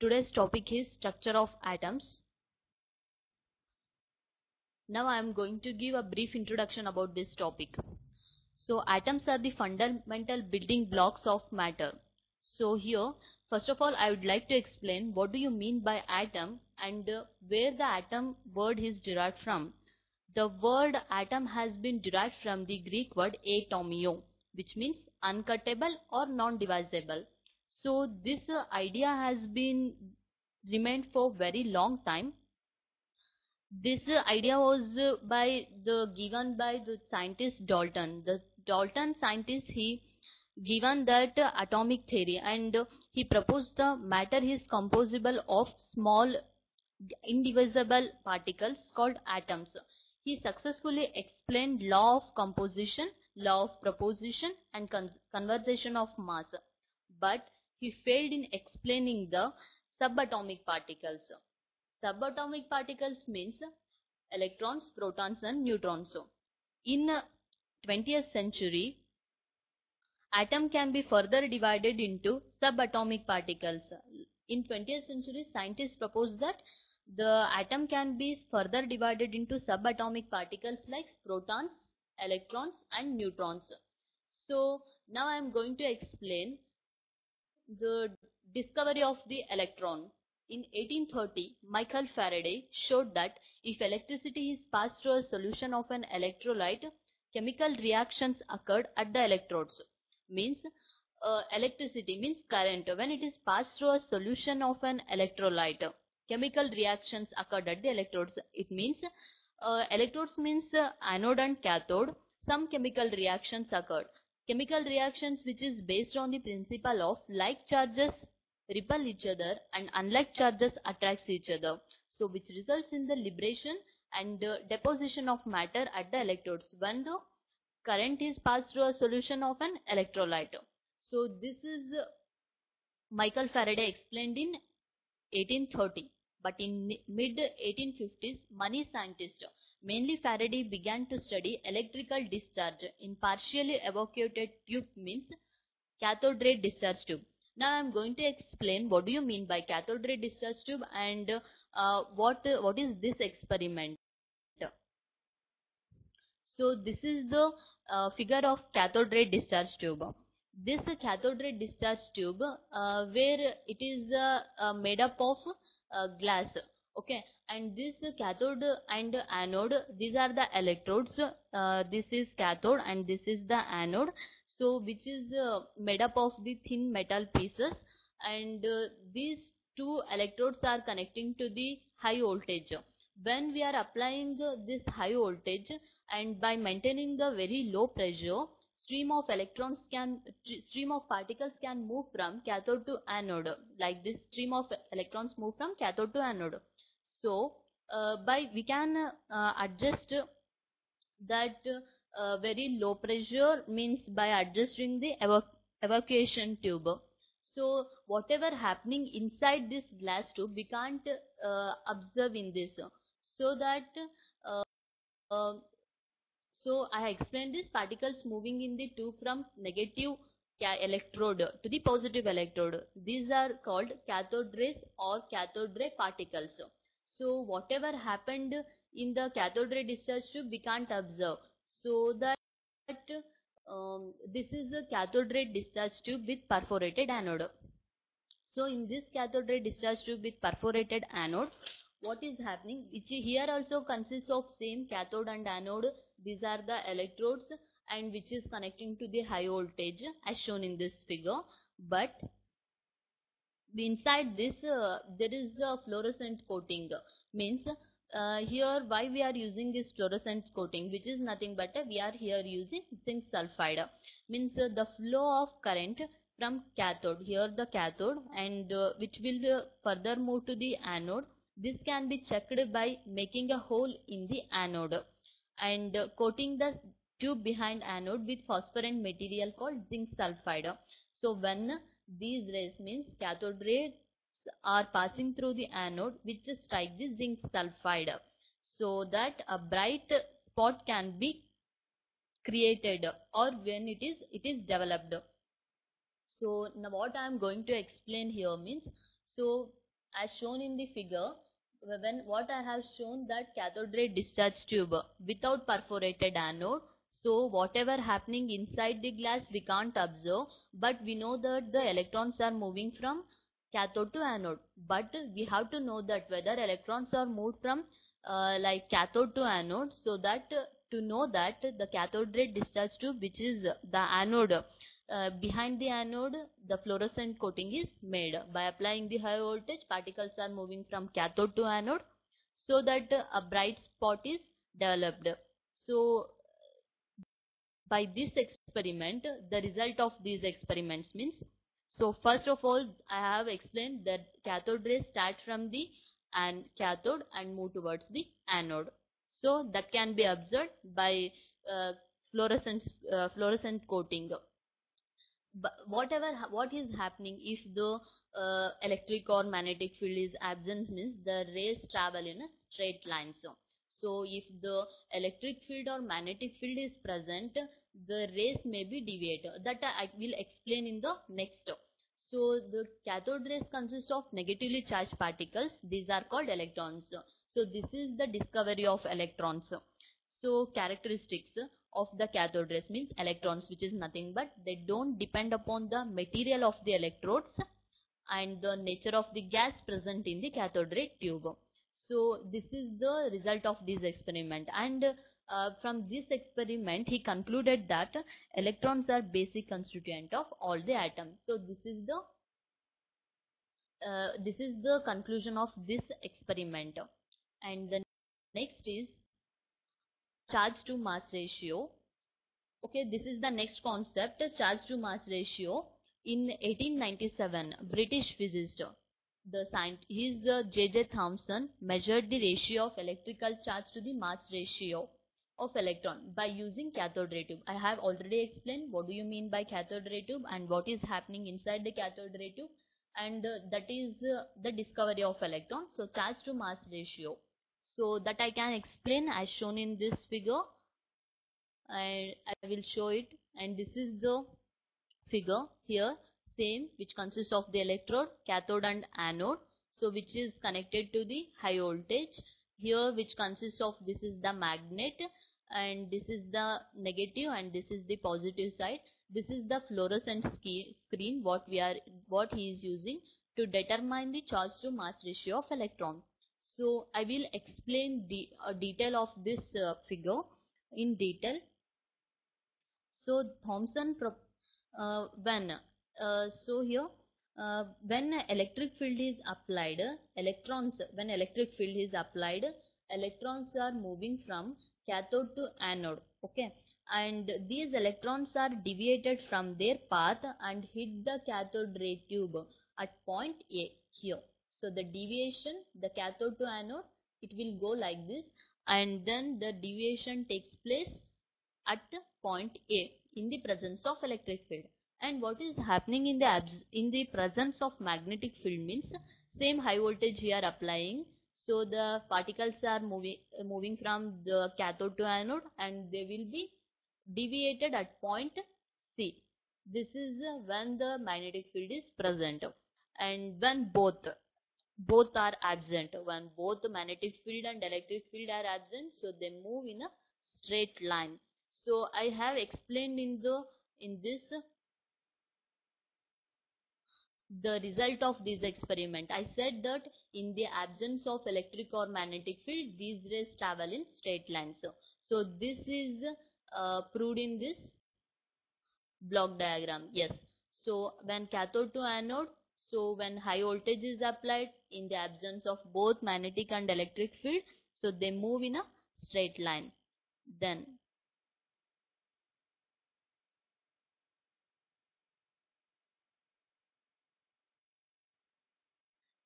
Today's topic is structure of atoms. Now I am going to give a brief introduction about this topic. So atoms are the fundamental building blocks of matter. So here, first of all, I would like to explain what do you mean by atom and where the atom word is derived from. The word atom has been derived from the Greek word atomio, which means uncuttable or non-divisible. So this uh, idea has been remained for very long time. This uh, idea was uh, by the given by the scientist Dalton. The Dalton scientist he given that atomic theory and he proposed the matter is composable of small indivisible particles called atoms. He successfully explained law of composition, law of proposition and con conservation of mass. But he failed in explaining the subatomic particles. Subatomic particles means electrons, protons and neutrons. In 20th century, atom can be further divided into subatomic particles. In 20th century, scientists proposed that the atom can be further divided into subatomic particles like protons, electrons and neutrons. So now I am going to explain the discovery of the electron. In 1830, Michael Faraday showed that if electricity is passed through a solution of an electrolyte, chemical reactions occurred at the electrodes. Means uh, electricity means current when it is passed through a solution of an electrolyte. Chemical reactions occurred at the electrodes. It means uh, electrodes means uh, anode and cathode. Some chemical reactions occurred. Chemical reactions which is based on the principle of like charges repel each other and unlike charges attracts each other. So which results in the liberation and uh, deposition of matter at the electrodes when the current is passed through a solution of an electrolyte. So this is uh, Michael Faraday explained in 1830. But in mid 1850s, many scientists, mainly Faraday, began to study electrical discharge in partially evacuated tube means cathode ray discharge tube. Now I am going to explain what do you mean by cathode ray discharge tube and uh, what what is this experiment. So this is the uh, figure of cathode ray discharge tube. This cathode ray discharge tube uh, where it is uh, made up of glass okay and this cathode and anode these are the electrodes. This is cathode and this is the anode. So which is uh, made up of the thin metal pieces. And uh, these two electrodes are connecting to the high voltage. When we are applying uh, this high voltage and by maintaining the very low pressure stream of electrons can stream of particles can move from cathode to anode. Like this stream of electrons move from cathode to anode so uh, by we can uh, adjust that uh, very low pressure means by adjusting the evac evacuation tube so whatever happening inside this glass tube we can't observe in this so that uh, uh, so I explained this particles moving in the tube from negative electrode to the positive electrode. These are called cathode rays or cathode ray particles. So whatever happened in the cathode ray discharge tube we can't observe. So that um, this is a cathode ray discharge tube with perforated anode. So in this cathode ray discharge tube with perforated anode what is happening which here also consists of same cathode and anode these are the electrodes and which is connecting to the high voltage as shown in this figure but inside this uh, there is a fluorescent coating. Means uh, here why we are using this fluorescent coating which is nothing but uh, we are here using zinc sulfide. Means uh, the flow of current from cathode here the cathode and uh, which will uh, further move to the anode. This can be checked by making a hole in the anode and coating the tube behind anode with phosphorescent material called zinc sulfide. So when these rays means cathode rays are passing through the anode which strike the zinc sulfide so that a bright spot can be created or when it is it is developed. So now what I am going to explain here means so as shown in the figure when what I have shown that cathode ray discharge tube without perforated anode so whatever happening inside the glass we can't observe but we know that the electrons are moving from cathode to anode. But we have to know that whether electrons are moved from uh, like cathode to anode so that uh, to know that the cathode ray discharge tube which is the anode uh, behind the anode the fluorescent coating is made. By applying the high voltage particles are moving from cathode to anode so that a bright spot is developed. So by this experiment the result of these experiments means so first of all i have explained that cathode rays start from the and cathode and move towards the anode. So that can be observed by uh, fluorescent uh, fluorescent coating. But whatever what is happening if the uh, electric or magnetic field is absent means the rays travel in a straight line. So so if the electric field or magnetic field is present the rays may be deviated. That i will explain in the next so the cathode rays consist of negatively charged particles. These are called electrons. So this is the discovery of electrons. So characteristics of the cathode rays means electrons which is nothing but they don't depend upon the material of the electrodes and the nature of the gas present in the cathode ray tube. So this is the result of this experiment. And uh, from this experiment he concluded that electrons are basic constituent of all the atoms. So this is the uh, this is the conclusion of this experiment. And the next is charge to mass ratio. Okay this is the next concept charge to mass ratio. In 1897 british physicist the scientist his uh, jj thomson measured the ratio of electrical charge to the mass ratio of electron by using cathode ray tube. I have already explained what do you mean by cathode ray tube and what is happening inside the cathode ray tube and uh, that is uh, the discovery of electron. So charge to mass ratio. So that I can explain as shown in this figure. And I will show it. And this is the figure here same which consists of the electrode cathode and anode. So which is connected to the high voltage. Here which consists of this is the magnet and this is the negative and this is the positive side this is the fluorescent screen what we are what he is using to determine the charge to mass ratio of electron so I will explain the uh, detail of this uh, figure in detail. So Thomson, uh, when, uh, so here, uh, when electric field is applied, electrons, when electric field is applied, electrons are moving from cathode to anode, okay. And these electrons are deviated from their path and hit the cathode ray tube at point A here so the deviation, the cathode to anode, it will go like this and then the deviation takes place at point A in the presence of electric field. And what is happening in the in the presence of magnetic field means same high voltage we are applying. So the particles are moving moving from the cathode to anode and they will be deviated at point C. This is when the magnetic field is present and when both both are absent when both the magnetic field and electric field are absent so they move in a straight line so i have explained in the in this the result of this experiment. I said that in the absence of electric or magnetic field these rays travel in straight lines. So, so this is uh, proved in this block diagram. Yes. So when cathode to anode so when high voltage is applied in the absence of both magnetic and electric field, so they move in a straight line. Then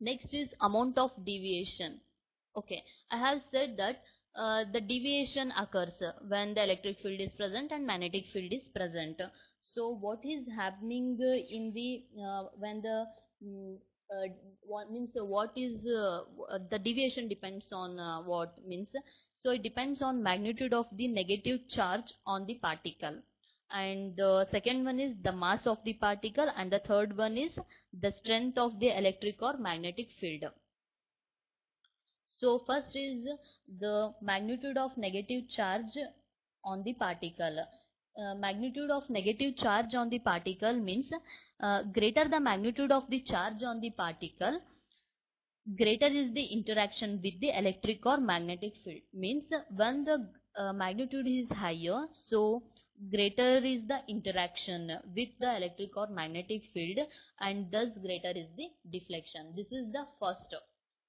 next is amount of deviation. Okay, I have said that uh, the deviation occurs when the electric field is present and magnetic field is present. So what is happening in the uh, when the Mm, uh, what means what is uh, uh, the deviation depends on uh, what means so it depends on magnitude of the negative charge on the particle and the second one is the mass of the particle and the third one is the strength of the electric or magnetic field. So first is the magnitude of negative charge on the particle. Uh, magnitude of negative charge on the particle means uh, greater the magnitude of the charge on the particle greater is the interaction with the electric or magnetic field means when the uh, magnitude is higher so greater is the interaction with the electric or magnetic field and thus greater is the deflection. This is the first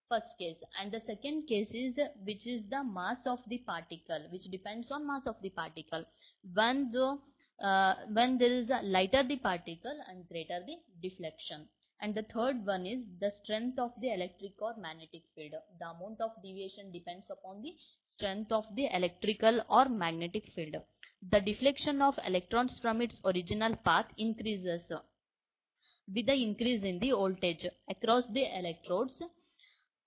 first case. And the second case is which is the mass of the particle which depends on mass of the particle. When the uh, when there is a lighter the particle and greater the deflection and the third one is the strength of the electric or magnetic field the amount of deviation depends upon the strength of the electrical or magnetic field the deflection of electrons from its original path increases with the increase in the voltage across the electrodes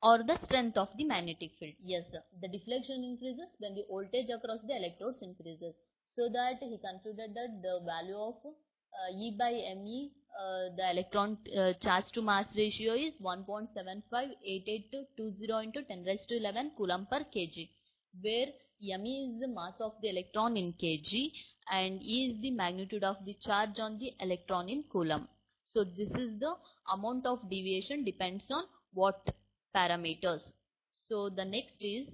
or the strength of the magnetic field. Yes, the deflection increases when the voltage across the electrodes increases. So that he considered that the value of uh, E by ME, uh, the electron uh, charge to mass ratio is 1.758820 into 10 raised to 11 coulomb per kg, where ME is the mass of the electron in kg and E is the magnitude of the charge on the electron in coulomb. So this is the amount of deviation depends on what parameters. So the next is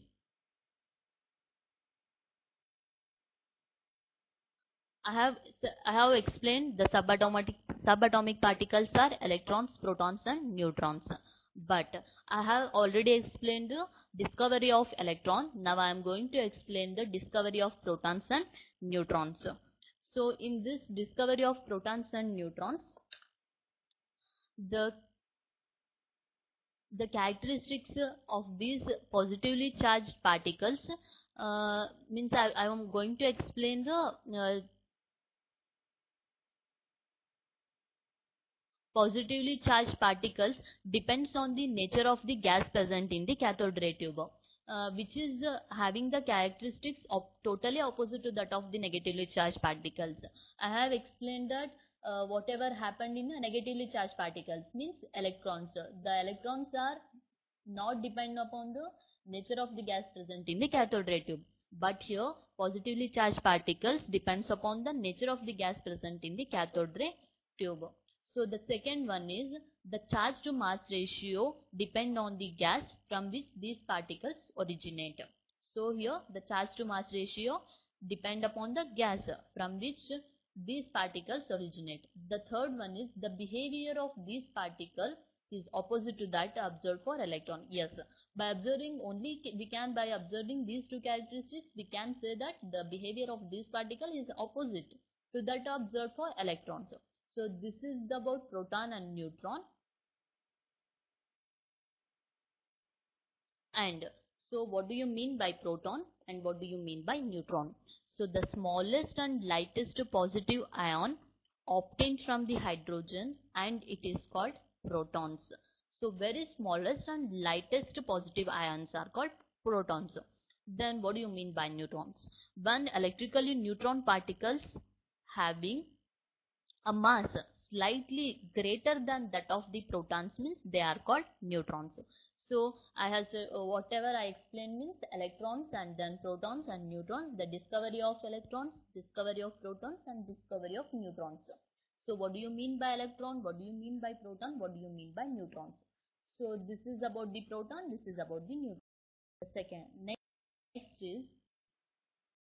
I have I have explained the subatomic subatomic particles are electrons, protons and neutrons. But I have already explained the discovery of electron. Now I am going to explain the discovery of protons and neutrons. So in this discovery of protons and neutrons, the the characteristics of these positively charged particles uh, means I, I am going to explain the uh, positively charged particles depends on the nature of the gas present in the cathode ray tube uh, which is uh, having the characteristics of totally opposite to that of the negatively charged particles. I have explained that uh, whatever happened in the negatively charged particles means electrons. The electrons are not depend upon the nature of the gas present in the cathode ray tube. But here positively charged particles depends upon the nature of the gas present in the cathode ray tube. So the second one is the charge to mass ratio depend on the gas from which these particles originate. So here the charge to mass ratio depend upon the gas from which these particles originate. The third one is the behavior of these particles is opposite to that observed for electron. Yes, by observing only we can by observing these two characteristics we can say that the behavior of this particle is opposite to that observed for electrons. So this is about proton and neutron. And so what do you mean by proton and what do you mean by neutron? So the smallest and lightest positive ion obtained from the hydrogen and it is called protons. So very smallest and lightest positive ions are called protons. Then what do you mean by neutrons? When electrically neutron particles having a mass slightly greater than that of the protons means they are called neutrons. So I have uh, whatever I explained means electrons and then protons and neutrons, the discovery of electrons, discovery of protons and discovery of neutrons. So what do you mean by electron? What do you mean by proton? What do you mean by neutrons? So this is about the proton, this is about the neutron. The second, next is